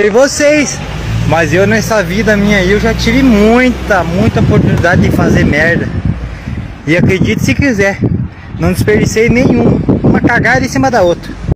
sei vocês, mas eu nessa vida minha aí eu já tive muita, muita oportunidade de fazer merda. E acredite se quiser, não desperdicei nenhum, uma cagada em cima da outra.